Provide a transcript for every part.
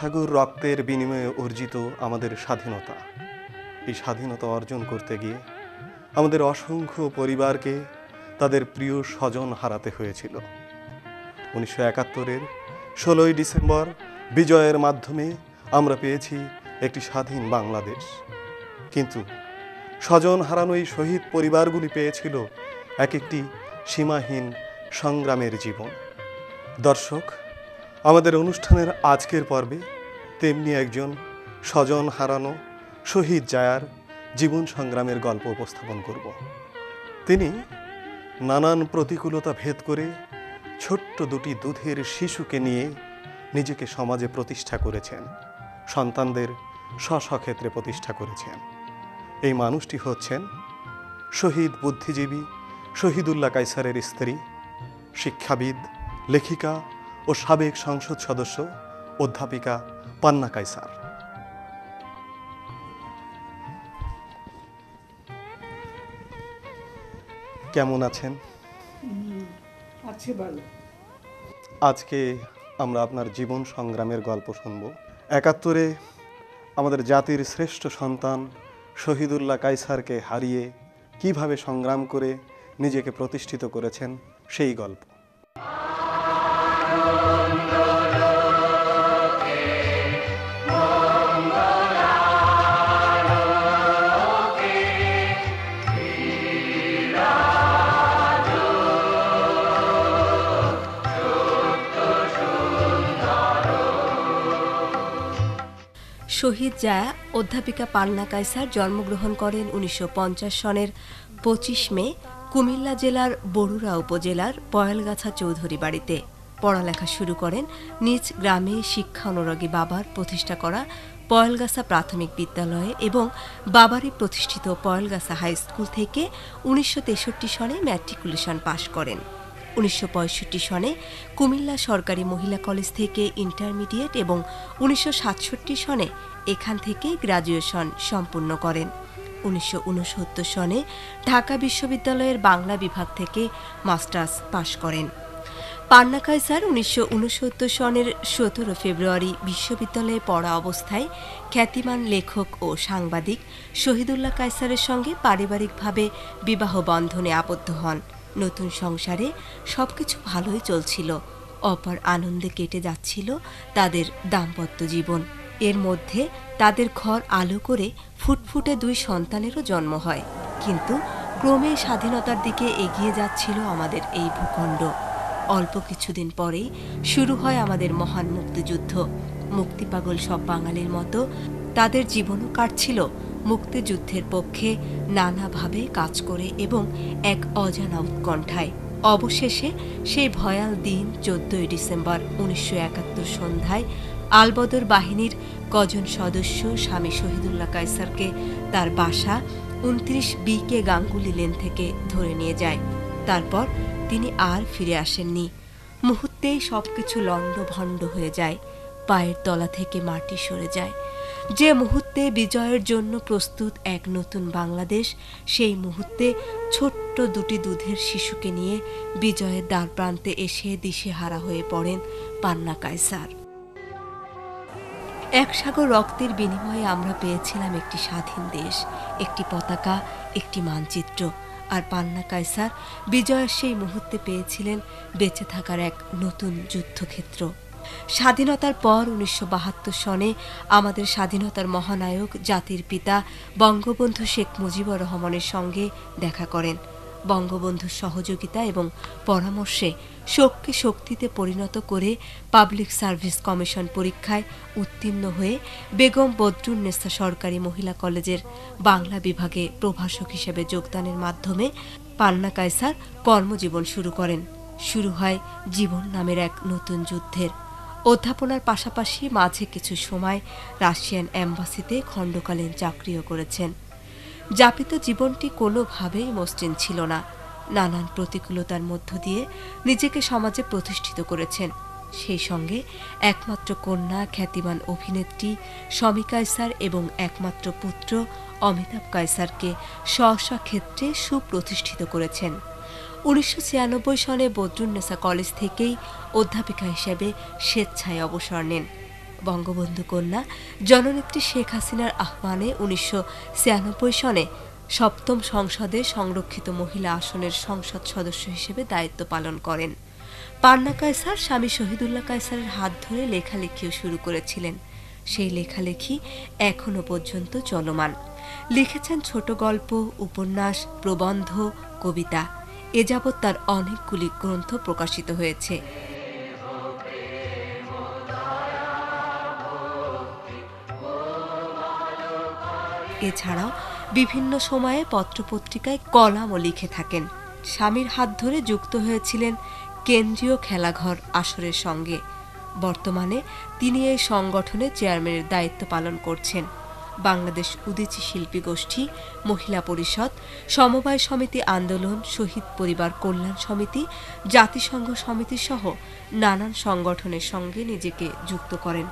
সাগর রক্তের বিনিময়ে অর্জিত আমাদের স্বাধীনতা। এই স্বাধীনতা অর্জন করতে গিয়ে আমাদের অসংখ্য পরিবারকে তাদের প্রিয় স্বজন হারাতে হয়েছিল। উনিশশো একাত্তরের ষোলোই ডিসেম্বর বিজয়ের মাধ্যমে আমরা পেয়েছি একটি স্বাধীন বাংলাদেশ। কিন্তু স্বজন হারানো এই শহীদ পরিবারগুলি পেয়েছিল এক একটি সীমাহীন সংগ্রামের জীবন। দর্শক আমাদের অনুষ্ঠানের আজকের পর্বে তেমনি একজন স্বজন হারানো শহীদ জায়ার জীবন সংগ্রামের গল্প উপস্থাপন করব। তিনি নানান প্রতিকূলতা ভেদ করে ছোট্ট দুটি দুধের শিশুকে নিয়ে নিজেকে সমাজে প্রতিষ্ঠা করেছেন, সন্তানদের স্বস্বক্ষেত্রে প্রতিষ্ঠা করেছেন। এই মানুষটি হচ্ছেন শহীদ বুদ্ধিজীবী শহীদুল্লাহ কাইসারের স্ত্রী, শিক্ষাবিদ, লেখিকা ও সাবেক সংসদ সদস্য অধ্যাপিকা পান্না কাইসার কেমন আছেন? আছে ভালো। আজকে আমরা আপনার জীবন সংগ্রামের গল্প শুনব। একাত্তরে আমাদের জাতির শ্রেষ্ঠ সন্তান শহীদুল্লাহ কাইসারকে হারিয়ে কীভাবে সংগ্রাম করে নিজেকে প্রতিষ্ঠিত করেছেন সেই গল্প। শহীদ জায়া, অধ্যাপিকা পান্না কাইসার জন্মগ্রহণ করেন উনিশশো পঞ্চাশ সনের পঁচিশ মে, কুমিল্লা জেলার বরুড়া উপজেলার পয়ালগাছা চৌধুরী বাড়িতে। পড়ালেখা শুরু করেন নিজ গ্রামে শিক্ষা অনুরাগী বাবার প্রতিষ্ঠা করা পয়ালগাছা প্রাথমিক বিদ্যালয়ে এবং বাবারই প্রতিষ্ঠিত পয়ালগাছা হাই স্কুল থেকে উনিশশো সনে ম্যাট্রিকুলেশন পাশ করেন। উনিশশো পঁয়ষট্টি সনে কুমিল্লা সরকারি মহিলা কলেজ থেকে ইন্টারমিডিয়েট এবং উনিশশো সাতষট্টি সনে এখান থেকে গ্রাজুয়েশন সম্পূর্ণ করেন। উনিশশো উনসত্তর সনে ঢাকা বিশ্ববিদ্যালয়ের বাংলা বিভাগ থেকে মাস্টার্স পাশ করেন। পান্না কাইসার উনিশশো সনের সতেরো ফেব্রুয়ারি বিশ্ববিদ্যালয়ে পড়া অবস্থায় খ্যাতিমান লেখক ও সাংবাদিক শহীদুল্লাহ কাইসারের সঙ্গে পারিবারিকভাবে বিবাহ বন্ধনে আবদ্ধ হন। নতুন সংসারে সবকিছু ভালোই চলছিল। অপার আনন্দে কেটে যাচ্ছিল তাদের দাম্পত্য জীবন। এর মধ্যে তাদের ঘর আলো করে ফুটফুটে দুই সন্তানেরও জন্ম হয়। কিন্তু ক্রমে স্বাধীনতার দিকে এগিয়ে যাচ্ছিল আমাদের এই ভূখণ্ড। অল্প কিছুদিন পরেই শুরু হয় আমাদের মহান মুক্তিযুদ্ধ। মুক্তিপাগল সব বাঙালির মতো তাদের জীবনও কাটছিল। মুক্তিযুদ্ধের পক্ষে নানাভাবে কাজ করে এবং এক অজানা উৎকণ্ঠায়। অবশেষে সেই ভয়াল দিন চোদ্দই ডিসেম্বর উনিশশো একাত্তর সন্ধ্যায় আলবদর বাহিনীর কজন সদস্য স্বামী শহীদুল্লাহ কায়সারকে তার বাসা উনত্রিশ বি কে গাঙ্গুলি লেন থেকে ধরে নিয়ে যায়। তারপর তিনি আর ফিরে আসেননি। মুহূর্তেই সবকিছু লণ্ডভণ্ড হয়ে যায়। পায়ের তলা থেকে মাটি সরে যায়। যে মুহূর্তে বিজয়ের জন্য প্রস্তুত এক নতুন বাংলাদেশ, সেই মুহূর্তে ছোট্ট দুটি দুধের শিশুকে নিয়ে বিজয়ের দ্বার প্রান্তে এসে দিশেহারা হয়ে পড়েন পান্না কায়সার। এক সাগর রক্তের বিনিময়ে আমরা পেয়েছিলাম একটি স্বাধীন দেশ, একটি পতাকা, একটি মানচিত্র। আর পান্না কায়সার বিজয়ের সেই মুহূর্তে পেয়েছিলেন বেঁচে থাকার এক নতুন যুদ্ধক্ষেত্র। স্বাধীনতার পর উনিশশো বাহাত্তর সনে আমাদের স্বাধীনতার মহানায়ক জাতির পিতা বঙ্গবন্ধু শেখ মুজিবুর রহমানের সঙ্গে দেখা করেন। বঙ্গবন্ধুর সহযোগিতা এবং পরামর্শে শোককে শক্তিতে পরিণত করে পাবলিক সার্ভিস কমিশন পরীক্ষায় উত্তীর্ণ হয়ে বেগম বদরুন্নেসা সরকারি মহিলা কলেজের বাংলা বিভাগে প্রভাষক হিসেবে যোগদানের মাধ্যমে পান্না কায়সার কর্মজীবন শুরু করেন। শুরু হয় জীবন নামের এক নতুন যুদ্ধের। অধ্যাপনার পাশাপাশি মাঝে কিছু সময় রাশিয়ান অ্যাম্বাসিতে খণ্ডকালীন চাকরিও করেছেন। যাপিত জীবনটি কোনোভাবেই মসৃণ ছিল না। নানান প্রতিকূলতার মধ্য দিয়ে নিজেকে সমাজে প্রতিষ্ঠিত করেছেন। সেই সঙ্গে একমাত্র কন্যা খ্যাতিমান অভিনেত্রী শমী কায়সার এবং একমাত্র পুত্র অমিতাভ কায়সারকে স্ব ক্ষেত্রে সুপ্রতিষ্ঠিত করেছেন। উনিশশো সনে বদরুন্নেসা কলেজ থেকেই অধ্যাপিকা হিসেবে স্বেচ্ছায় অবসর নেন। বঙ্গবন্ধু কন্যা জননেত্রী শেখ হাসিনার আহ্বানে উনিশশো ছিয়ানব্বই সনে সপ্তম সংসদে সংরক্ষিত মহিলা আসনের সংসদ সদস্য হিসেবে দায়িত্ব পালন করেন। পান্না কায়সার, স্বামী শহীদুল্লাহ কায়সারের হাত ধরে লেখালেখিও শুরু করেছিলেন। সেই লেখালেখি এখনও পর্যন্ত চলমান। লিখেছেন ছোট গল্প, উপন্যাস, প্রবন্ধ, কবিতা। এ যাবৎ তার অনেকগুলি গ্রন্থ প্রকাশিত হয়েছে। এছাড়াও বিভিন্ন সময়ে পত্রপত্রিকায় কলামও লিখে থাকেন। স্বামীর হাত ধরে যুক্ত হয়েছিলেন কেন্দ্রীয় খেলাঘর আসরের সঙ্গে। বর্তমানে তিনি এই সংগঠনের চেয়ারম্যানের দায়িত্ব পালন করছেন। বাংলাদেশ উদীচী শিল্পী গোষ্ঠী, মহিলা পরিষদ, সমবায় সমিতি আন্দোলন, শহীদ পরিবার কল্যাণ সমিতি, জাতিসংঘ সমিতি সহ নানান সংগঠনের সঙ্গে নিজেকে যুক্ত করেন।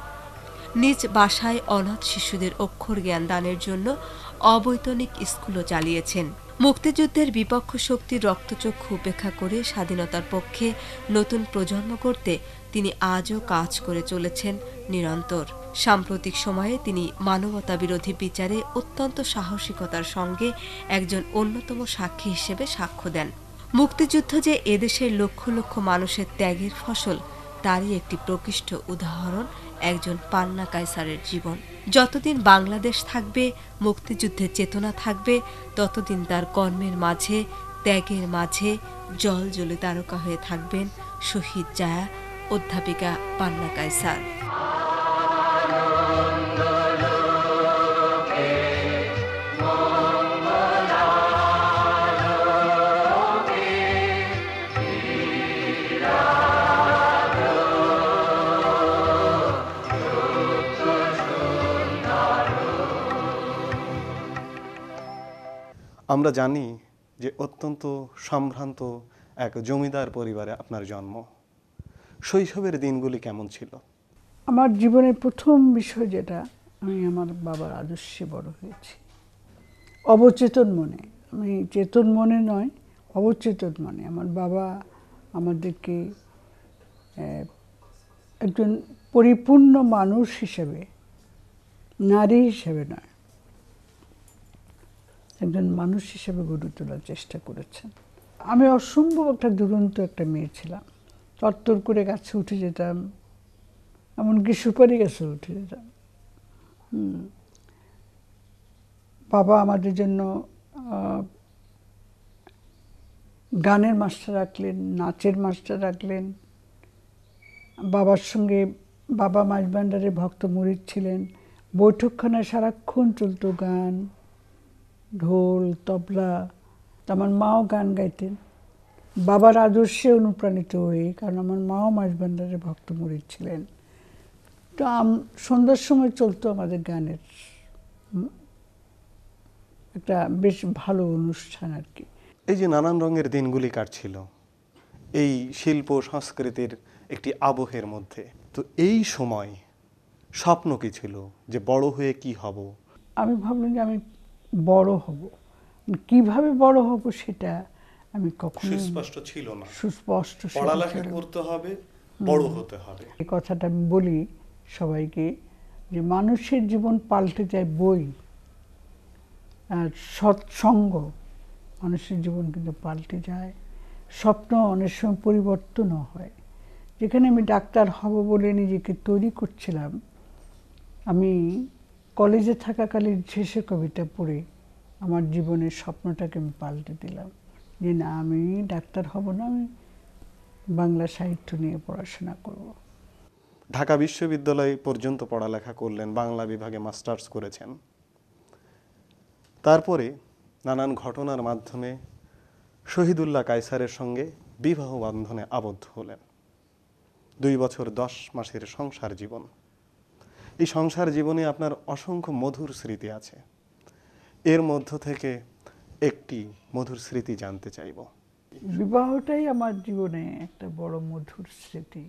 নিজ বাসায় অনাথ শিশুদের অক্ষর জ্ঞান দানের জন্য অবৈতনিক স্কুলও চালিয়েছেন। মুক্তিযুদ্ধের বিপক্ষ শক্তির রক্তচক্ষু উপেক্ষা করে স্বাধীনতার পক্ষে নতুন প্রজন্ম করতে তিনি আজও কাজ করে চলেছেন নিরন্তর। সাম্প্রতিক সময়ে তিনি মানবতা বিরোধী বিচারে অত্যন্ত সাহসিকতার সঙ্গে একজন অন্যতম সাক্ষী হিসেবে সাক্ষ্য দেন। মুক্তিযুদ্ধ যে এদেশের লক্ষ লক্ষ মানুষের ত্যাগের ফসল, তারই একটি প্রকৃষ্ট উদাহরণ একজন পান্না কায়সারের জীবন। যতদিন বাংলাদেশ থাকবে, মুক্তিযুদ্ধের চেতনা থাকবে, ততদিন তার কর্মের মাঝে, ত্যাগের মাঝে জল জলে তারকা হয়ে থাকবেন শহীদ জায়া অধ্যাপিকা পান্না কায়সার। আমরা জানি যে অত্যন্ত সম্ভ্রান্ত এক জমিদার পরিবারে আপনার জন্ম। শৈশবের দিনগুলি কেমন ছিল? আমার জীবনের প্রথম বিষয় যেটা, আমি আমার বাবার আদর্শে বড় হয়েছি। অবচেতন মনে। আমি চেতন মনে নয়, অবচেতন মনে। আমার বাবা আমাদেরকে একজন পরিপূর্ণ মানুষ হিসেবে, নারী হিসেবে নয় একজন মানুষ হিসেবে গড়ে তোলার চেষ্টা করেছেন। আমি অসম্ভব একটা দুরন্ত একটা মেয়ে ছিলাম। তত্তর করে গাছে উঠে যেতাম, এমনকি সুপারি গাছে উঠে যেতাম। বাবা আমাদের জন্য গানের মাস্টার রাখলেন, নাচের মাস্টার রাখলেন। বাবার সঙ্গে বাবা মাঝবান্ডারে ভক্ত মুরিদ ছিলেন। বৈঠকখানায় সারাক্ষণ চলতো গান। ঢোল তবলা আমার মাও গান গাইতেন। বাবার আদর্শে অনুপ্রাণিত হয়ে কারণ আমার মাও মাঝবান্ডারে ভক্ত মুরিদ ছিলেন। তো সন্ধ্যার সময় চলতো আমাদের গানের একটা বেশ ভালো অনুষ্ঠান আর কি। এই যে নানান রঙের দিনগুলি কাটছিল এই শিল্প সংস্কৃতির একটি আবহের মধ্যে তো এই সময় স্বপ্ন কি ছিল যে বড় হয়ে কি হব? আমি ভাবলাম যে আমি বড় হব। কীভাবে বড় হব সেটা আমি কখনো সুস্পষ্ট ছিল না। সুস্পষ্ট পড়ালেখা করতে হবে বড় হতে হবে। এই কথাটা আমি বলি সবাইকে যে মানুষের জীবন পাল্টে যায় বই আর সৎসঙ্গ মানুষের জীবন কিন্তু পাল্টে যায়। স্বপ্ন অনেক সময় পরিবর্তনও হয়। যেখানে আমি ডাক্তার হব বলে নিজেকে তৈরি করছিলাম আমি কলেজে থাকাকালীন শেষে কবিতা পড়ে আমার জীবনের স্বপ্নটাকে আমি পাল্টে দিলাম। যে না, আমি ডাক্তার হব না, আমি বাংলা সাহিত্য নিয়ে পড়াশোনা করব। ঢাকা বিশ্ববিদ্যালয় পর্যন্ত পড়ালেখা করলেন, বাংলা বিভাগে মাস্টার্স করেছেন। তারপরে নানান ঘটনার মাধ্যমে শহীদুল্লাহ কায়সারের সঙ্গে বিবাহ বন্ধনে আবদ্ধ হলেন। দুই বছর দশ মাসের সংসার জীবন। এই সংসার জীবনে আপনার অসংখ্য মধুর স্মৃতি আছে। এর মধ্য থেকে একটি মধুর স্মৃতি জানতে চাইব। বিবাহটাই আমার জীবনে একটা বড় মধুর স্মৃতি।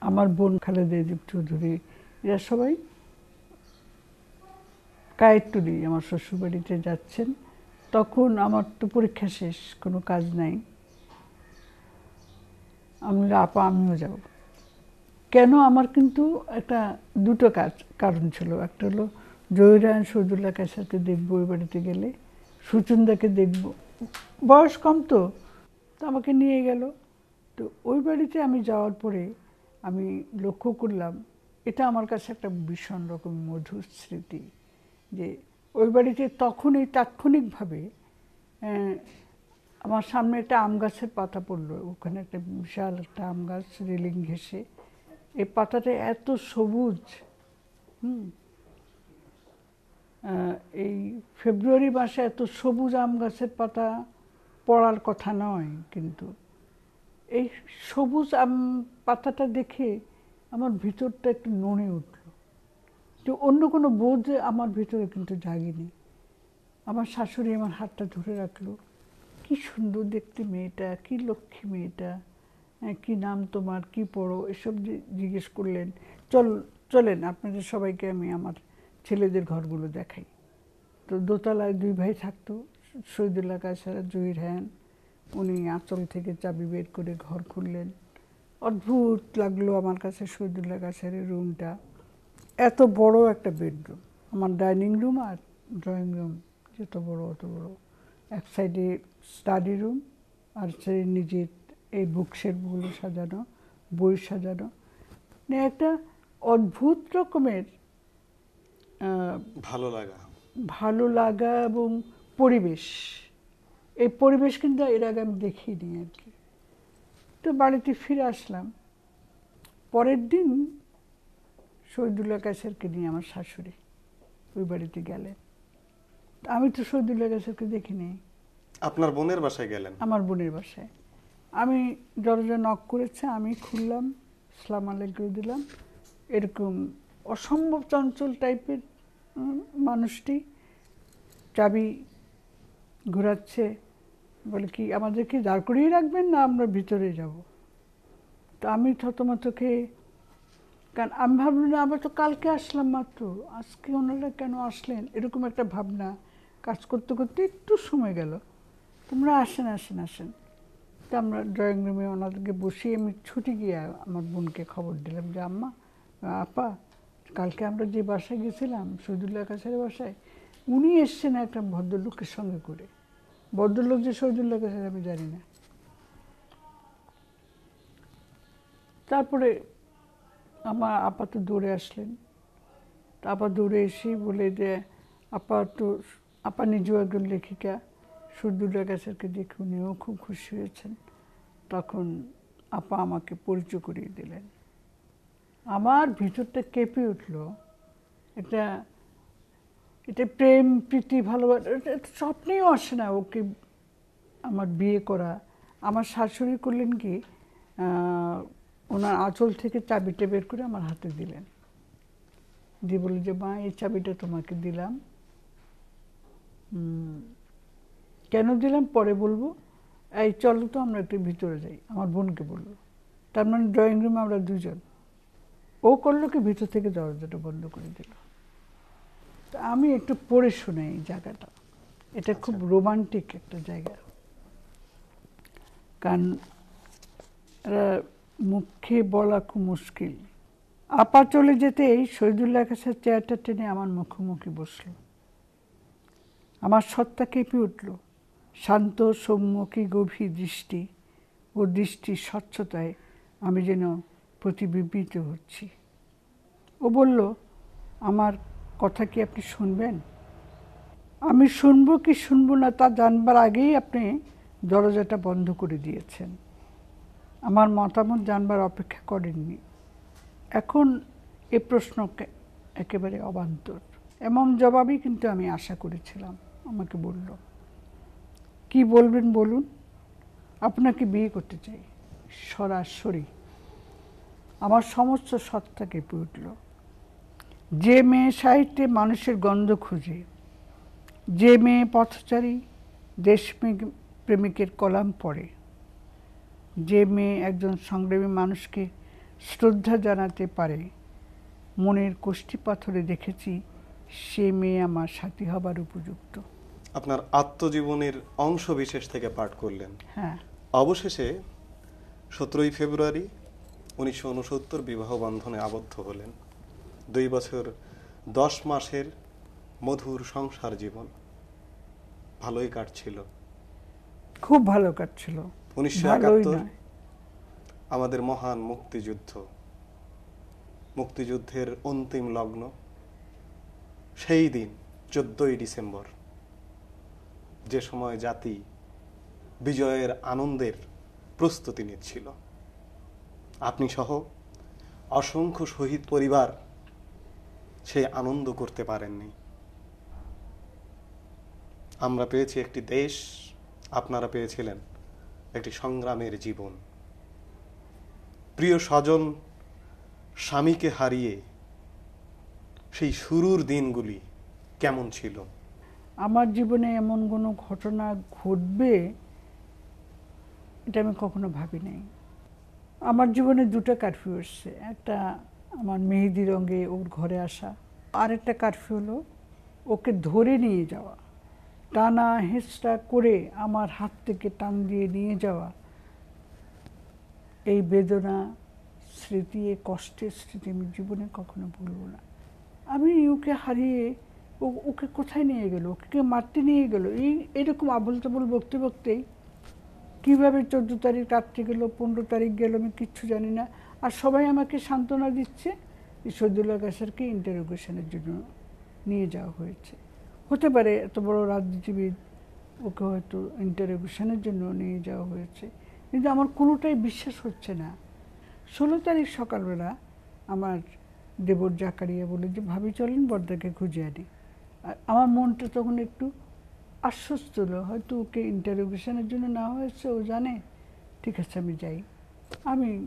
আমার বোন খালেদা দীপ চৌধুরী, এরা সবাই কায়েরটুলি আমার শ্বশুরবাড়িতে যাচ্ছেন। তখন আমার তো পরীক্ষা শেষ, কোনো কাজ নাই। আমি আপা, আমিও যাব। কেন আমার কিন্তু একটা দুটো কাজ, কারণ ছিল। একটা হলো জয়রায়ন সৈদুল্লাহ কাছাকে দেখব ওই বাড়িতে গেলে। সুচন্দাকে দেখব। বয়স কম তো তো আমাকে নিয়ে গেল। তো ওই বাড়িতে আমি যাওয়ার পরে আমি লক্ষ্য করলাম, এটা আমার কাছে একটা ভীষণ রকম মধুর স্মৃতি, যে ওই বাড়িতে তখনই তাৎক্ষণিকভাবে আমার সামনে একটা আম গাছের পাতা পড়ল। ওখানে একটা বিশাল একটা আম গাছ রেলিং ঘেসে এই পাতাটা এত সবুজ। এই ফেব্রুয়ারি মাসে এত সবুজ আম গাছের পাতা পড়ার কথা নয় কিন্তু। এই সবুজ আম পাতাটা দেখে আমার ভিতরটা একটু নড়ে উঠল। তো অন্য কোনো বোধ আমার ভিতরে কিন্তু জাগিনি। আমার শাশুড়ি আমার হাতটা ধরে রাখল, কি সুন্দর দেখতে মেয়েটা, কি লক্ষ্মী মেয়েটা। কি নাম তোমার, কি পড়ো, এসব জিজ্ঞেস করলেন। চল, চলেন, আপনাদের সবাইকে আমি আমার ছেলেদের ঘরগুলো দেখাই। তো দোতলায় দুই ভাই থাকতো শহীদুল্লাহ কাছাড়া জহির হ্যান। উনি আঁচল থেকে চাবি বের করে ঘর খুললেন। অদ্ভুত লাগল আমার কাছে শহীদুল্লাহ কাছারের রুমটা। এত বড় একটা বেডরুম, আমার ডাইনিং রুম আর ড্রয়িং রুম, যত বড় অত বড়। এক সাইডে স্টাডি রুম আর সে নিজের এই বুক শেলফগুলো সাজানো বই সাজানো। মানে একটা অদ্ভুত রকমের ভালো লাগা। ভালো লাগা এবং পরিবেশ। এই পরিবেশ কিন্তু এর আগে আমি দেখিনি আর কি। তো বাড়িতে ফিরে আসলাম। পরের দিন শহীদুল্লাহ কাছেরকে নিয়ে আমার শাশুড়ি ওই বাড়িতে গেলেন। আমি তো শহীদুল্লাহ কাছেরকে দেখিনি। আপনার বোনের বাসায় গেলেন? আমার বোনের বাসায়। আমি দরজা নক করেছে, আমি খুললাম, সালাম আলাইকুম দিলাম। এরকম অসম্ভব চঞ্চল টাইপের মানুষটি চাবি ঘোরাচ্ছে, বলে কি, আমাদেরকে দাঁড় করিয়ে রাখবেন না আমরা ভিতরে যাব? তা আমি থতমত খেয়ে, কারণ আমি ভাবলাম না আমরা তো কালকে আসলাম মাত্র, আজকে ওনারা কেন আসলেন? এরকম একটা ভাবনা কাজ করতে করতে একটু সময় গেল। তোমরা আসেন আসেন আসেন। তা আমরা ড্রয়িং রুমে ওনাদেরকে বসিয়ে আমি ছুটি গিয়ে আমার বোনকে খবর দিলাম যে, আম্মা, আপা, কালকে আমরা যে বাসায় গেছিলাম শহীদুল্লাহ কাছের বাসায়, উনি এসছেন একটা ভদ্রলোকের সঙ্গে করে। ভদ্রলোক যে শহীদুল্লাহ কাছের, আমি জানি না। তারপরে আমার আপা তো দৌড়ে আসলেন। আপা দৌড়ে এসে বলে যে, আপা তো আপা নিজেও একজন লেখিকা। সুদুল্লাহ কাছেরকে দেখে উনিও খুব খুশি হয়েছেন। তখন আপা আমাকে পরিচয় করিয়ে দিলেন। আমার ভিতরটা কেঁপে উঠল। এটা এটা প্রেম, প্রীতি, ভালোবাসা স্বপ্নেও আসে না ওকে আমার বিয়ে করা। আমার শাশুড়ি করলেন কি ওনার আঁচল থেকে চাবিটা বের করে আমার হাতে দিলেন। দিয়ে বলে যে, মা, এই চাবিটা তোমাকে দিলাম। কেন দিলাম? পরে বলব। এই চলো তো আমরা একটু ভিতরে যাই। আমার বোনকে বলল তার মানে ড্রয়িং রুমে আমরা দুজন। ও করল কি? ভিতর থেকে দরজাটা বন্ধ করে দিল। তা আমি একটু পড়ে শুনে এই জায়গাটা। এটা খুব রোমান্টিক একটা জায়গা। কারণ মুখে বলা খুব মুশকিল। আপা চলে যেতেই শহীদুল্লাহ কাছে চেয়ারটা টেনে আমার মুখোমুখি বসল। আমার সত্তা কেঁপে উঠল। শান্ত, সম্মুখী, গভীর দৃষ্টি ও দৃষ্টির স্বচ্ছতায় আমি যেন প্রতিবিম্বিত হচ্ছি। ও বলল, আমার কথা কি আপনি শুনবেন? আমি শুনব কি শুনব না তা জানবার আগেই আপনি দরজাটা বন্ধ করে দিয়েছেন। আমার মতামত জানবার অপেক্ষা করেননি। এখন এ প্রশ্ন একেবারে অবান্তর। এমন জবাবই কিন্তু আমি আশা করেছিলাম, আমাকে বলল। কি বলবেন বলুন? আপনাকে বিয়ে করতে চাই, সরাসরি। আমার সমস্ত সত্তা কেঁপে উঠল। যে মেয়ে সাহিত্যে মানুষের গন্ধ খুঁজে, যে মেয়ে পথচারী, দেশপ্রেমিক, প্রেমিকের কলাম পড়ে, যে মেয়ে একজন সংগ্রামী মানুষকে শ্রদ্ধা জানাতে পারে, মনের কোষ্ঠী পাথরে দেখেছি সে মেয়ে আমার সাথী হবার উপযুক্ত। আপনার আত্মজীবনের অংশ বিশেষ থেকে পাঠ করলেন। হ্যাঁ। অবশেষে সতেরোই ফেব্রুয়ারি উনিশশো উনসত্তর বিবাহ বন্ধনে আবদ্ধ হলেন। দুই বছর দশ মাসের মধুর সংসার জীবন। ভালোই কাটছিল। খুব ভালো কাটছিল। উনিশশো একাত্তর আমাদের মহান মুক্তিযুদ্ধ। মুক্তিযুদ্ধের অন্তিম লগ্ন। সেই দিন চোদ্দই ডিসেম্বর। যে সময় জাতি বিজয়ের আনন্দের প্রস্তুতি নিচ্ছিল। আপনি সহ অসংখ্য শহীদ পরিবার সে আনন্দ করতে পারেননি। আমরা পেয়েছি একটি দেশ, আপনারা পেয়েছিলেন একটি সংগ্রামের জীবন। প্রিয় স্বজন, স্বামীকে হারিয়ে সেই শুরুর দিনগুলি কেমন ছিল? আমার জীবনে এমন কোনো ঘটনা ঘটবে এটা আমি কখনো ভাবি নাই আমার জীবনে দুটো কারফিউ এসছে। একটা আমার মেহেদি রঙে ওর ঘরে আসা। আর একটা কারফিউ হলো ওকে ধরে নিয়ে যাওয়া। টানা হেঁচড়া করে আমার হাত থেকে টান দিয়ে নিয়ে যাওয়া। এই বেদনা, স্মৃতি এ কষ্টের স্মৃতি আমি জীবনে কখনো ভুলব না। আমি ওকে হারিয়ে ওকে কোথায় নিয়ে গেল? ওকে মারতে নিয়ে গেল? এই, এরকম আবল তাবল বকতে বকতেই কীভাবে চোদ্দ তারিখ রাত্রি গেল, পনেরো তারিখ গেল, আমি কিচ্ছু জানি না। আর সবাই আমাকে সান্ত্বনা দিচ্ছে যে শহীদুল্লাহ কাসারকে ইন্টারোগেশনের জন্য নিয়ে যাওয়া হয়েছে। হতে পারে এত বড় রাজনীতিবিদ ওকে হয়তো ইন্টারোগেশনের জন্য নিয়ে যাওয়া হয়েছে। কিন্তু আমার কোনোটাই বিশ্বাস হচ্ছে না। ষোলো তারিখ সকালবেলা আমার দেবর জাকারিয়া বলে যে, ভাবি চলেন বর্দাকে খুঁজে আনি। আমার মনটা তখন একটু আশ্বস্ত হলো। হয়তো ওকে ইন্টারোগেশনের জন্য না হয়েছে, ও জানে, ঠিক আছে, আমি যাই। আমি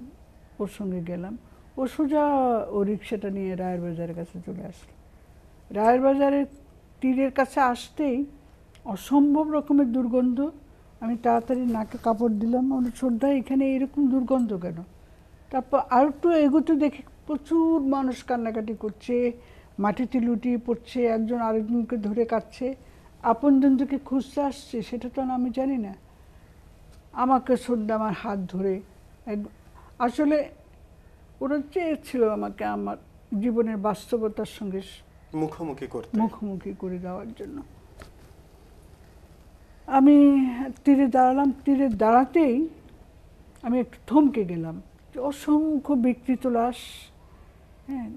ওর সঙ্গে গেলাম। ও সোজা ও রিক্সাটা নিয়ে রায়ের বাজারের কাছে চলে আসলো। রায়ের বাজারের তীরের কাছে আসতেই অসম্ভব রকমের দুর্গন্ধ, আমি তাড়াতাড়ি নাকে কাপড় দিলাম। আমার শ্রদ্ধা, এখানে এরকম দুর্গন্ধ কেন? তারপর আর একটু এগোতে দেখি প্রচুর মানুষ কান্নাকাটি করছে। মাটিতে লুটিয়ে পড়ছে একজন আরেকজনকে ধরে কাটছে আপনজনকে খুঁজতে আসছে সেটা তো আমি জানি না। আমাকে শ্রদ্ধা আমার হাত ধরে এক- আসলে ওরা চেয়েছিল আমাকে আমার জীবনের বাস্তবতার সঙ্গে মুখোমুখি করতে। মুখোমুখি করে দেওয়ার জন্য। আমি তীরে দাঁড়ালাম তীরে দাঁড়াতেই আমি একটু থমকে গেলাম। অসংখ্য বিকৃত লাশ হ্যাঁ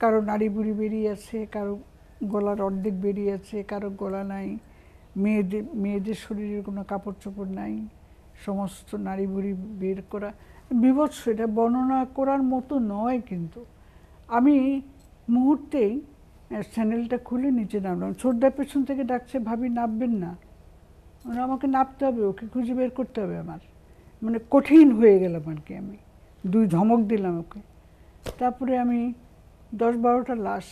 কারও নাড়ি বুড়ি বেরিয়ে আছে, কারও গলার অর্ধেক বেরিয়ে আছে, কারও গলা নাই, মেয়েদের মেয়েদের শরীরের কোনো কাপড় চোপড় নাই, সমস্ত নাড়ি বুড়ি বের করা, বিভৎস, এটা বর্ণনা করার মতো নয় কিন্তু। আমি মুহূর্তেই চ্যানেলটা খুলে নিচে নামলাম। ছোটদার পেছন থেকে ডাকছে, ভাবি, নামবেন না। মানে আমাকে নামতে হবে, ওকে খুঁজে বের করতে হবে আমার। মানে কঠিন হয়ে গেলাম আর কি আমি। দুই ধমক দিলাম ওকে। তারপরে আমি দশ বারোটা লাশ,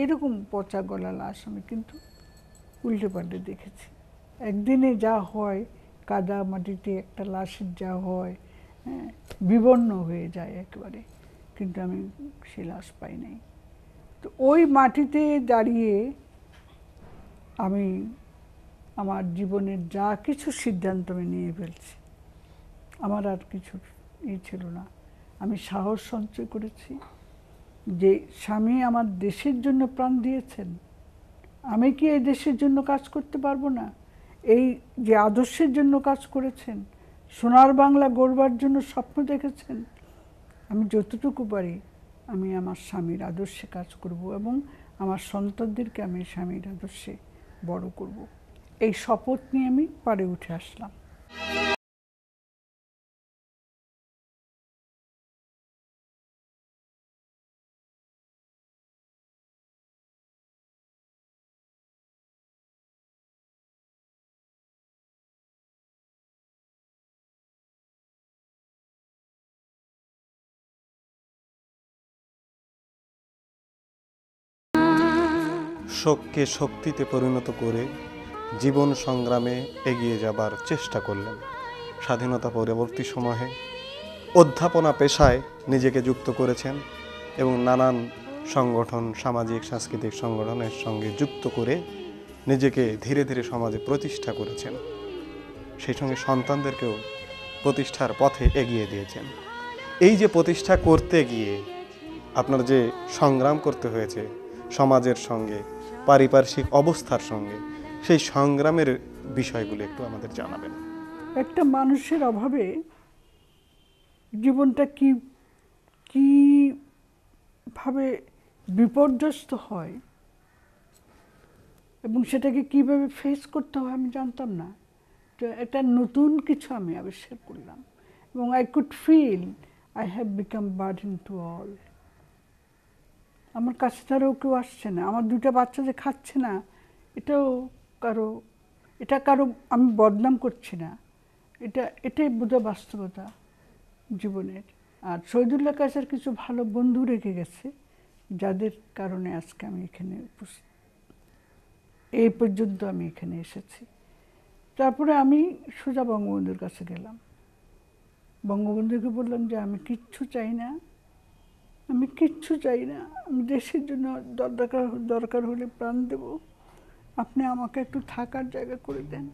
এরকম পচা গলা লাশ আমি কিন্তু উল্টে পাল্টে দেখেছি। একদিনে যা হয়, কাদা মাটিতে একটা লাশের যা হয় হ্যাঁ বিবর্ণ হয়ে যায় একেবারে, কিন্তু আমি সে লাশ পাই নাই। তো ওই মাটিতে দাঁড়িয়ে আমি আমার জীবনের যা কিছু সিদ্ধান্ত আমি নিয়ে ফেলছি, আমার আর কিছু ই ছিল না। আমি সাহস সঞ্চয় করেছি যে স্বামী আমার দেশের জন্য প্রাণ দিয়েছেন, আমি কি এই দেশের জন্য কাজ করতে পারব না? এই যে আদর্শের জন্য কাজ করেছেন, সোনার বাংলা গড়বার জন্য স্বপ্ন দেখেছেন, আমি যতটুকু পারি আমি আমার স্বামীর আদর্শে কাজ করব এবং আমার সন্তানদেরকে আমি স্বামীর আদর্শে বড় করব। এই শপথ নিয়ে আমি পারে উঠে আসলাম। শোককে শক্তিতে পরিণত করে জীবন সংগ্রামে এগিয়ে যাবার চেষ্টা করলেন। স্বাধীনতা পরবর্তী সময়ে অধ্যাপনা পেশায় নিজেকে যুক্ত করেছেন এবং নানান সংগঠন, সামাজিক, সাংস্কৃতিক সংগঠনের সঙ্গে যুক্ত করে নিজেকে ধীরে ধীরে সমাজে প্রতিষ্ঠা করেছেন। সেই সঙ্গে সন্তানদেরকেও প্রতিষ্ঠার পথে এগিয়ে দিয়েছেন। এই যে প্রতিষ্ঠা করতে গিয়ে আপনার যে সংগ্রাম করতে হয়েছে সমাজের সঙ্গে পারিপার্শ্বিক অবস্থার সঙ্গে সেই সংগ্রামের বিষয়গুলো একটু আমাদের জানাবেন। একটা মানুষের অভাবে জীবনটা কি কি ভাবে বিপর্যস্ত হয় এবং সেটাকে কীভাবে ফেস করতে হয় আমি জানতাম না। তো এটা নতুন কিছু আমি আবিষ্কার করলাম এবং I could feel I have become burden to all আমার কাছে তারাও কেউ আসছে না। আমার দুটা বাচ্চা যে খাচ্ছে না, এটাও কারও, এটা কারও আমি বদনাম করছি না। এটা, এটাই বোধ বাস্তবতা জীবনের। আর শহীদুল্লাহ কাছের কিছু ভালো বন্ধু রেখে গেছে, যাদের কারণে আজকে আমি এখানে এই পর্যন্ত আমি এখানে এসেছি। তারপরে আমি সোজা বঙ্গবন্ধুর কাছে গেলাম। বঙ্গবন্ধুকে বললাম যে, আমি কিচ্ছু চাই না আমি কিচ্ছু চাই না। আমি দেশের জন্য দরকার দরকার হলে প্রাণ দেব। আপনি আমাকে একটু থাকার জায়গা করে দেন।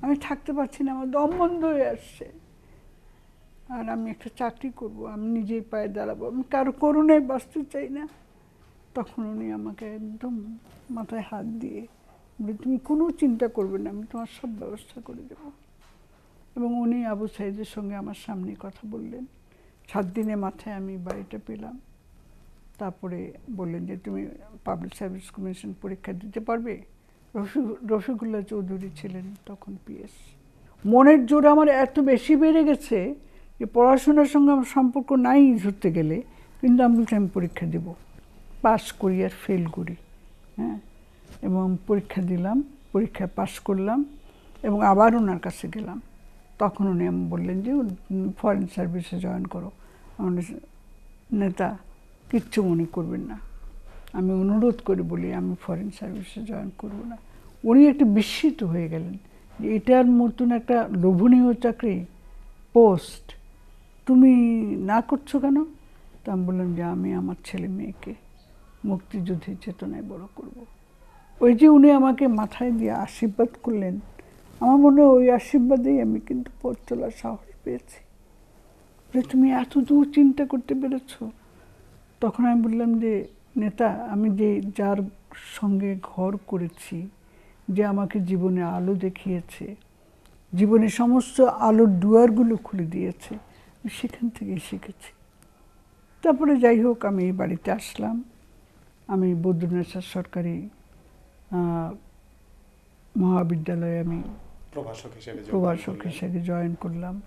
আমি থাকতে পারছি না, আমার দম বন্ধ হয়ে আসছে। আর আমি একটা চাকরি করব, আমি নিজেই পায়ে দাঁড়াবো। আমি কারও করুণায় বাঁচতে চাই না। তখন উনি আমাকে একদম মাথায় হাত দিয়ে বলে, তুমি কোনো চিন্তা করবে না, আমি তোমার সব ব্যবস্থা করে দেব। এবং উনি আবু সাইদের সঙ্গে আমার সামনে কথা বললেন। সাত দিনের মাথায় আমি বাড়িটা পেলাম। তারপরে বললেন যে, তুমি পাবলিক সার্ভিস কমিশন পরীক্ষা দিতে পারবে? রফি, রফিকুল্লাহ চৌধুরী ছিলেন তখন পিএস মনের জোর আমার এত বেশি বেড়ে গেছে যে, পড়াশোনার সঙ্গে আমার সম্পর্ক নাই ধরতে গেলে, কিন্তু আমি বলছি, আমি পরীক্ষা দেব। পাস করি আর ফেল করি হ্যাঁ? এবং পরীক্ষা দিলাম পরীক্ষায় পাস করলাম এবং আবার ওনার কাছে গেলাম। তখন উনি আমি বললেন যে ফরেন সার্ভিসে জয়েন করো। আমাদের নেতা কিচ্ছু মনে করবেন না। আমি অনুরোধ করে বলি, আমি ফরেন সার্ভিসে জয়েন করব না। উনি একটু বিস্মিত হয়ে গেলেন যে, এটার মতন একটা লোভনীয় চাকরি পোস্ট তুমি না করছ কেন? তা আমি বললাম যে, আমি আমার ছেলে মেয়েকে মুক্তিযুদ্ধের চেতনায় বড় করব। ওই যে উনি আমাকে মাথায় দিয়ে আশীর্বাদ করলেন, আমার মনে হয় ওই আশীর্বাদেই আমি কিন্তু পথ চলার সাহস পেয়েছি। তুমি এত দূর চিন্তা করতে পেরেছ? তখন আমি বললাম যে নেতা আমি যে যার সঙ্গে ঘর করেছি যে আমাকে জীবনে আলো দেখিয়েছে জীবনে সমস্ত আলোর দুয়ারগুলো খুলে দিয়েছে আমি সেখান থেকেই শিখেছি তারপরে যাই হোক আমি এই বাড়িতে আসলাম। আমি বদ্রনাথ সরকারি মহাবিদ্যালয়ে আমি প্রভাষক হিসেবে প্রভাষক হিসেবে জয়েন করলাম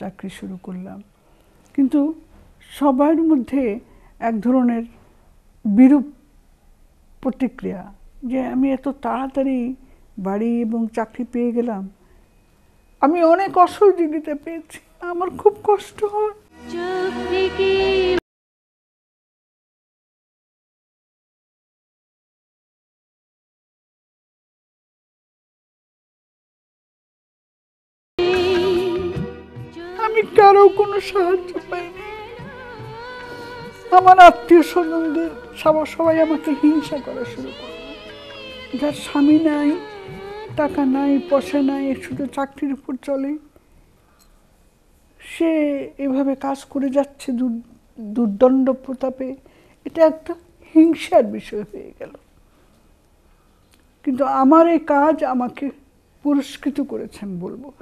চাকরি শুরু করলাম। কিন্তু সবার মধ্যে এক ধরনের বিরূপ প্রতিক্রিয়া যে আমি এত তাড়াতাড়ি বাড়ি এবং চাকরি পেয়ে গেলাম। আমি অনেক অসহযোগিতা পেয়েছি। আমার খুব কষ্ট হয়। আমি কারও কোনো সাহায্য পাইনি। আমার আত্মীয় স্বজনদের সবার সবাই আমাকে হিংসা করা শুরু করল যার স্বামী নাই, টাকা নাই, পয়সা নাই, শুধু চাকরির উপর চলে। সে এভাবে কাজ করে যাচ্ছে দুর্দণ্ড প্রতাপে। এটা একটা হিংসার বিষয় হয়ে গেল। কিন্তু আমার এই কাজ আমাকে পুরস্কৃত করেছে আমি বলব।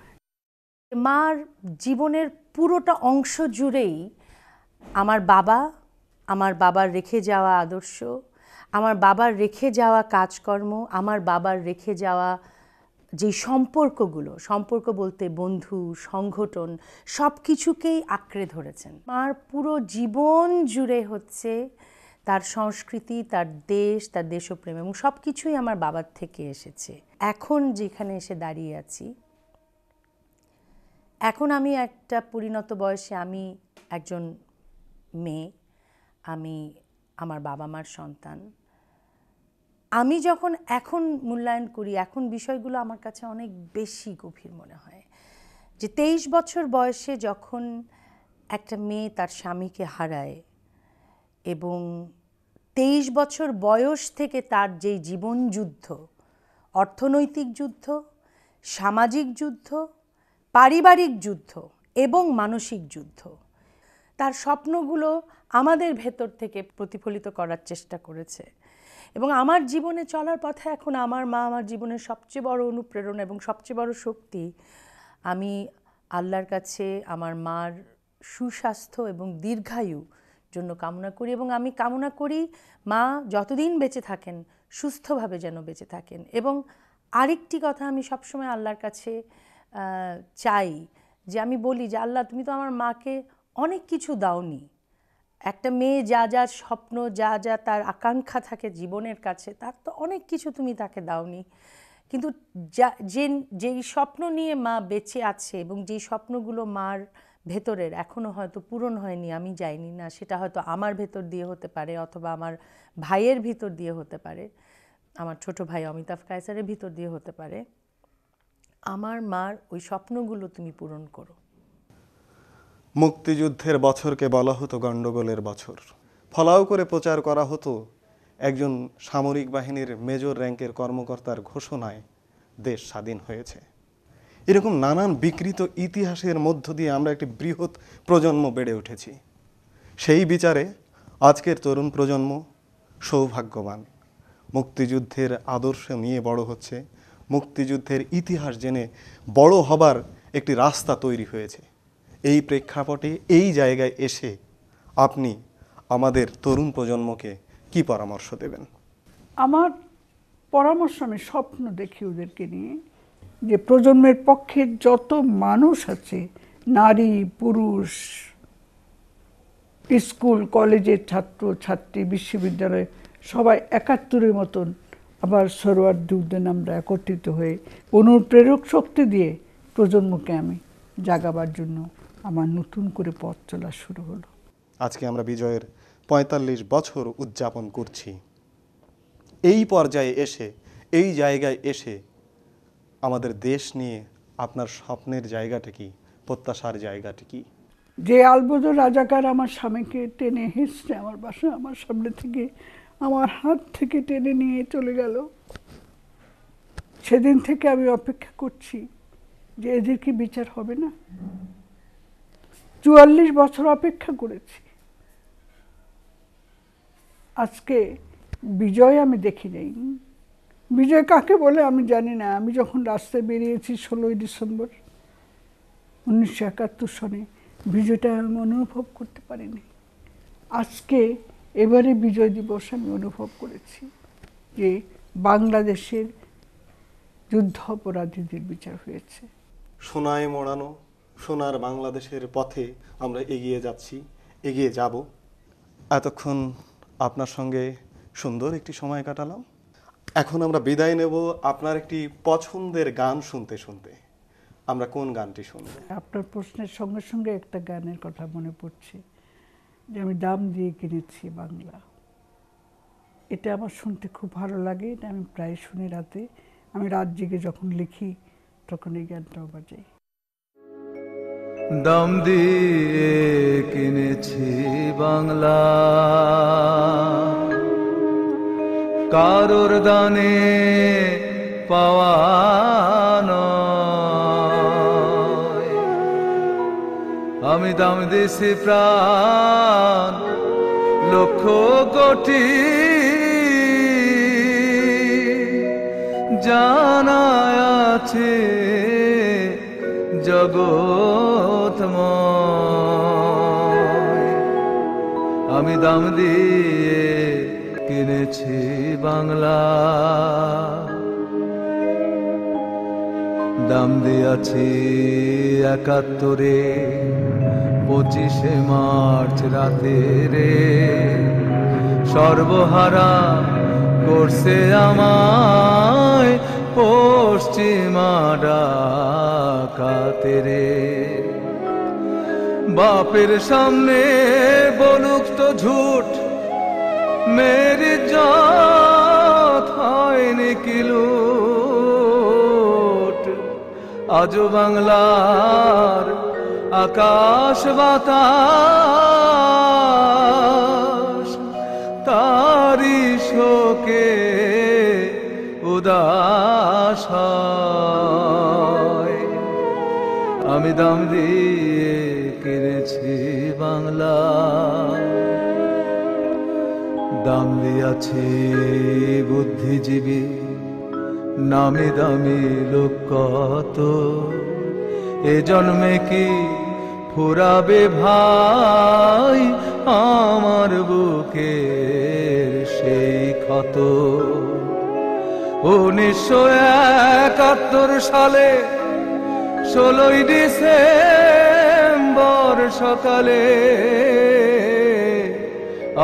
মার জীবনের পুরোটা অংশ জুড়েই আমার বাবা আমার বাবার রেখে যাওয়া আদর্শ, আমার বাবার রেখে যাওয়া কাজকর্ম, আমার বাবার রেখে যাওয়া যে সম্পর্কগুলো, সম্পর্ক বলতে বন্ধু, সংগঠন সব কিছুকেই আঁকড়ে ধরেছেন। মার পুরো জীবন জুড়ে হচ্ছে তার সংস্কৃতি, তার দেশ, তার দেশপ্রেম এবং সব কিছুই আমার বাবার থেকে এসেছে। এখন যেখানে এসে দাঁড়িয়ে আছি, এখন আমি একটা পরিণত বয়সে আমি একজন মেয়ে। আমি আমার বাবা মার সন্তান। আমি যখন এখন মূল্যায়ন করি, এখন বিষয়গুলো আমার কাছে অনেক বেশি গভীর মনে হয়। যে তেইশ বছর বয়সে যখন একটা মেয়ে তার স্বামীকে হারায় এবং তেইশ বছর বয়স থেকে তার যেই জীবন যুদ্ধ, অর্থনৈতিক যুদ্ধ, সামাজিক যুদ্ধ, পারিবারিক যুদ্ধ এবং মানসিক যুদ্ধ, তার স্বপ্নগুলো আমাদের ভেতর থেকে প্রতিফলিত করার চেষ্টা করেছে। এবং আমার জীবনে চলার পথে এখন আমার মা আমার জীবনের সবচেয়ে বড় অনুপ্রেরণা এবং সবচেয়ে বড় শক্তি, আমি আল্লাহর কাছে আমার মার সুস্বাস্থ্য এবং দীর্ঘায়ু জন্য কামনা করি এবং আমি কামনা করি মা যতদিন বেঁচে থাকেন, সুস্থভাবে যেন বেঁচে থাকেন। এবং আরেকটি কথা আমি সবসময় আল্লাহর কাছে চাই যে আমি বলি যে, আল্লাহ, তুমি তো আমার মাকে অনেক কিছু দাওনি। একটা মেয়ে যা যা স্বপ্ন, যা যা তার আকাঙ্ক্ষা থাকে জীবনের কাছে, তার তো অনেক কিছু তুমি তাকে দাওনি। কিন্তু যা, যে, যেই স্বপ্ন নিয়ে মা বেঁচে আছে এবং যেই স্বপ্নগুলো মার ভেতরের এখনও হয়তো পূরণ হয়নি, আমি যাইনি না, সেটা হয়তো আমার ভেতর দিয়ে হতে পারে অথবা আমার ভাইয়ের ভিতর দিয়ে হতে পারে, আমার ছোট ভাই অমিতাভ কায়সারের ভিতর দিয়ে হতে পারে। আমার মার ওই স্বপ্নগুলো তুমি পূরণ করো। মুক্তিযুদ্ধের বছরকে বলা হতো গণ্ডগোলের বছর। ফলাও করে প্রচার করা হতো একজন সামরিক বাহিনীর মেজর র্যাঙ্কের কর্মকর্তার ঘোষণায় দেশ স্বাধীন হয়েছে। এরকম নানান বিকৃত ইতিহাসের মধ্য দিয়ে আমরা একটি বৃহৎ প্রজন্ম বেড়ে উঠেছি। সেই বিচারে আজকের তরুণ প্রজন্ম সৌভাগ্যবান। মুক্তিযুদ্ধের আদর্শ নিয়ে বড় হচ্ছে, মুক্তিযুদ্ধের ইতিহাস জেনে বড় হবার একটি রাস্তা তৈরি হয়েছে। এই প্রেক্ষাপটে, এই জায়গায় এসে আপনি আমাদের তরুণ প্রজন্মকে কি পরামর্শ দেবেন? আমার পরামর্শ, আমি স্বপ্ন দেখি ওদেরকে নিয়ে যে প্রজন্মের পক্ষে যত মানুষ আছে, নারী, পুরুষ, স্কুল, কলেজের ছাত্র, ছাত্রী, বিশ্ববিদ্যালয়ে, সবাই একাত্তরের মতন আবার সরোয়ার দুদিন আমরা একত্রিত হয়ে অনুপ্রেরক শক্তি দিয়ে প্রজন্মকে আমি জাগাবার জন্য আমার নতুন করে পথ চলা শুরু হলো। আজকে আমরা বিজয়ের পঁয়তাল্লিশ বছর উদযাপন করছি। এই পর্যায়ে এসে এই জায়গায় এসে আমাদের দেশ নিয়ে আপনার স্বপ্নের জায়গাটা কি? প্রত্যাশার জায়গাটা কি? যে আলবদ রাজাকার আমার স্বামীকে টেনে হেসছে আমার বাসা আমার সামনে থেকে আমার হাত থেকে টেনে নিয়ে চলে গেল। সেদিন থেকে আমি অপেক্ষা করছি যে এদের কি বিচার হবে না? চুয়াল্লিশ বছর অপেক্ষা করেছি। আজকে বিজয় আমি দেখি নাই। বিজয় কাকে বলে আমি জানি না। আমি যখন রাস্তায় বেরিয়েছি ষোলোই ডিসেম্বর উনিশশো একাত্তর সনে, বিজয়টা আমি অনুভব করতে পারিনি। আজকে এবারে বিজয় দিবস আমি অনুভব করেছি যে বাংলাদেশের যুদ্ধ অপরাধীদের বিচার হয়েছে। সোনায় মোড়ানো সোনার বাংলাদেশের পথে আমরা এগিয়ে যাচ্ছি, এগিয়ে যাব। এতক্ষণ আপনার সঙ্গে সুন্দর একটি সময় কাটালাম। এখন আমরা বিদায় নেব আপনার একটি পছন্দের গান শুনতে শুনতে। আমরা কোন গানটি শুনব? আপনার প্রশ্নের সঙ্গে সঙ্গে একটা গানের কথা মনে পড়ছে, যে আমি দাম দিয়ে কিনেছি বাংলা। এটা আমার শুনতে খুব ভালো লাগে, এটা আমি প্রায় শুনি রাতে। আমি রাত জেগে যখন লিখি, তখন এই গানটাও বাজাই। দাম দিয়ে কিনেছি বাংলা। কারোর দানে পাওয়ানো আমি দাম দিছি প্রাণ লক্ষ কোটি। জানায় আছে আমি দাম দিয়ে কিনেছি বাংলা। দাম দিয়াছি একাত্তরে, পঁচিশে মার্চ রাতে রে। সর্বহারা করছে আমায় পশ্চিমা ডাকাতে রে। বাপের সামনে বলুক তো ঝুট, মেরি হয়নি কিলুট আজও বাংলার আকাশ বাতাস তারি শোকে উদাস। আমি দাম দিয়ে কিনেছি বাংলা। দাম দিয়াছি বুদ্ধিজীবী, নামি দামি লোক কত। এ জন্মে কি ফুরাবে ভাই আমার বুকের সেই ক্ষত? উনিশশো একাত্তর সালে ষোলোই ডিসেম্বর সকালে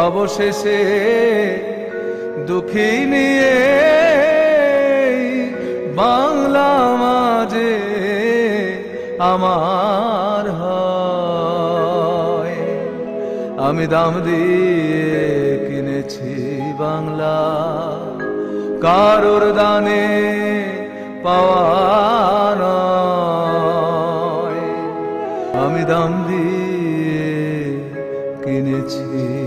অবশেষে দুঃখী নিয়ে বাংলা মাঝে আমার হয়। আমি দাম দিয়ে কিনেছি বাংলা, কারোর দানে পাওয়া আমি দাম দিয়ে কিনেছি